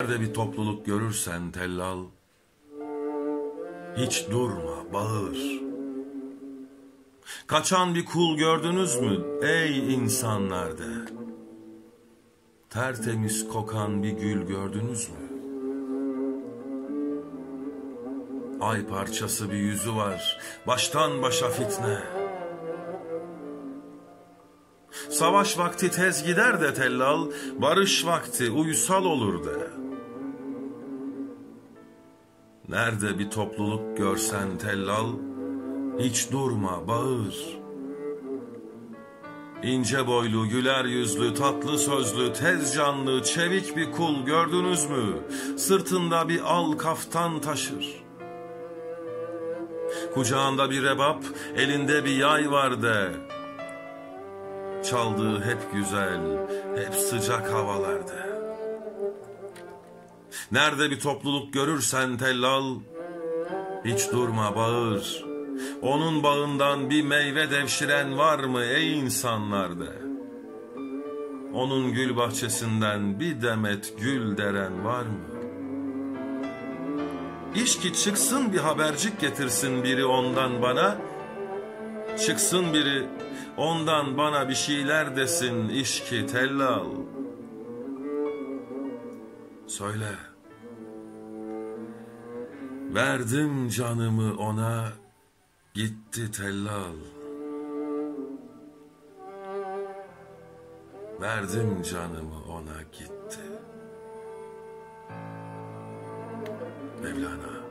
Nerede bir topluluk görürsen tellal, hiç durma bağır. Kaçan bir kul gördünüz mü ey insanlar de? Tertemiz kokan bir gül gördünüz mü? Ay parçası bir yüzü var, baştan başa fitne. Savaş vakti tez gider de tellal, barış vakti uysal olur de. Nerede bir topluluk görsen tellal, hiç durma bağır. İnce boylu, güler yüzlü, tatlı sözlü, tez canlı, çevik bir kul gördünüz mü? Sırtında bir al kaftan taşır. Kucağında bir rebap, elinde bir yay var de. Çaldığı hep güzel, hep sıcak havalarda. Nerede bir topluluk görürsen tellal, hiç durma bağır. Onun bağından bir meyve devşiren var mı ey insanlarda? Onun gül bahçesinden bir demet gül deren var mı? İş ki çıksın bir habercik getirsin biri ondan bana. Çıksın biri ondan bana bir şeyler desin iş ki tellal. Söyle. Verdim canımı ona, gitti tellal. Verdim canımı ona gitti. Mevlana.